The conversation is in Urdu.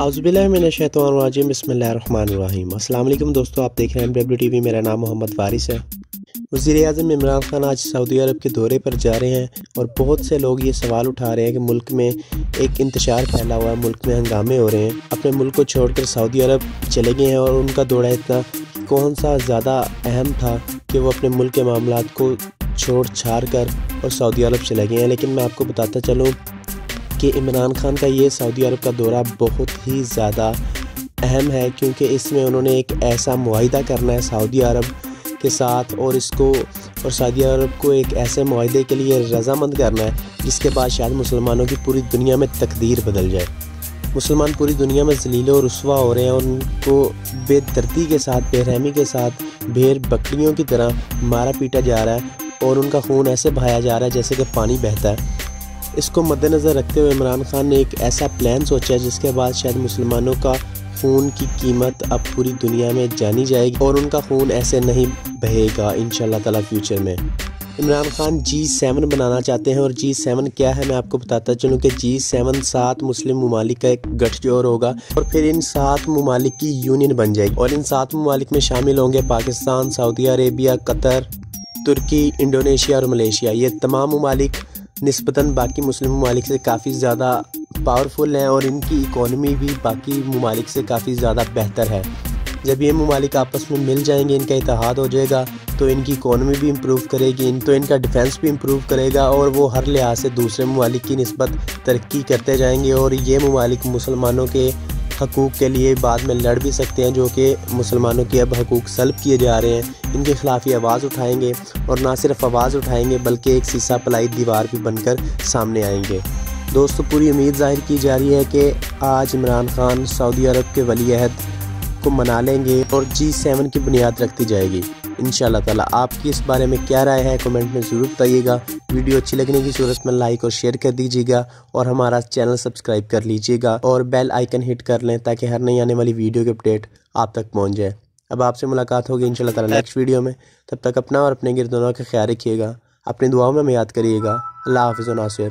باللہ من الشیطان الرجیم، بسم اللہ الرحمن الرحیم۔ السلام علیکم دوستو، آپ دیکھ رہے ہیں ڈبلیو ٹی وی میرا نام محمد وارث ہے۔ وزیر اعظم عمران خان آج سعودی عرب کے دورے پر جا رہے ہیں اور بہت سے لوگ یہ سوال اٹھا رہے ہیں کہ ملک میں ایک انتشار پھیلا ہوا ہے، ملک میں ہنگامے ہو رہے ہیں۔ اپنے ملک کو چھوڑ کر سعودی عرب چلے گئے ہیں اور ان کا دورہ اتنا کون سا زیادہ اہم تھا کہ وہ اپنے ملک کے معاملات کو چھوڑ چھاڑ کر اور سعودی عرب چلے گئے ہیں۔ لیکن میں آپ کو بتاتا چلوں کہ عمران خان کا یہ سعودی عرب کا دورہ بہت ہی زیادہ اہم ہے کیونکہ اس میں انہوں نے ایک ایسا معاہدہ کرنا ہے سعودی عرب کے ساتھ اور اس کو اور سعودی عرب کو ایک ایسے معاہدے کے لیے رضامند کرنا ہے جس کے بعد شاید مسلمانوں کی پوری دنیا میں تقدیر بدل جائے۔ مسلمان پوری دنیا میں ذلیل و رسوا ہو رہے ہیں اور ان کو بے دردی کے ساتھ، بے رحمی کے ساتھ بھیر بکریوں کی طرح مارا پیٹا جا رہا ہے اور ان کا خون ایسے بہایا جا رہا ہے جیسے کہ پانی بہتا ہے۔ اس کو مد نظر رکھتے ہوئے عمران خان نے ایک ایسا پلان سوچا جس کے بعد شاید مسلمانوں کا خون کی قیمت اب پوری دنیا میں جانی جائے گی اور ان کا خون ایسے نہیں بہے گا انشاءاللہ تعالی فیوچر میں۔ عمران خان جی سیون بنانا چاہتے ہیں اور جی سیون کیا ہے میں آپ کو بتاتا چلوں کہ جی سیون سات مسلم ممالک کا ایک گٹھ جوڑ ہوگا اور پھر ان سات ممالک کی یونین بن جائے گی اور ان سات ممالک میں شامل ہوں گے پاکستان سعودی عربیہ، قطر، ترکی، انڈونیشیا اور ملیشیا۔ یہ تمام ممالک نسبتاً باقی مسلم ممالک سے کافی زیادہ پاورفل ہیں اور ان کی اکانومی بھی باقی ممالک سے کافی زیادہ بہتر ہے۔ جب یہ ممالک آپس میں مل جائیں گے، ان کا اتحاد ہو جائے گا، تو ان کی اکانومی بھی امپروو کرے گی تو ان کا ڈیفنس بھی امپروو کرے گا اور وہ ہر لحاظ سے دوسرے ممالک کی نسبت ترقی کرتے جائیں گے اور یہ ممالک مسلمانوں کے حقوق کے لیے بعد میں لڑ بھی سکتے ہیں جو کہ مسلمانوں کی اب حقوق سلب کیے جا رہے ہیں۔ ان کے خلاف یہ آواز اٹھائیں گے اور نہ صرف آواز اٹھائیں گے بلکہ ایک سیسا پلائی دیوار بھی بن کر سامنے آئیں گے۔ دوستو، پوری امید ظاہر کی جا رہی ہے کہ آج عمران خان سعودی عرب کے ولی عہد کو منا لیں گے اور جی سیون کی بنیاد رکھتی جائے گی۔ انشاءاللہ تعالی آپ کی اس بارے میں کیا رائے ہے کومنٹ میں ضرور بتائیے گا۔ ویڈیو اچھی لگنے کی صورت میں لائک اور شیئر کر دیجیے گا اور ہمارا چینل سبسکرائب کر لیجیے گا اور بیل آئیکن ہٹ کر لیں تاکہ ہر نئی آنے والی ویڈیو کے اپڈیٹ آپ تک پہنچ جائے۔ اب آپ سے ملاقات ہوگی انشاءاللہ تعالی نیکسٹ ویڈیو میں۔ تب تک اپنا اور اپنے گردونوں کا خیال رکھیے گا۔ اپنی دعاؤں میں ہمیں یاد کریے گا۔ اللہ حافظ و ناصر۔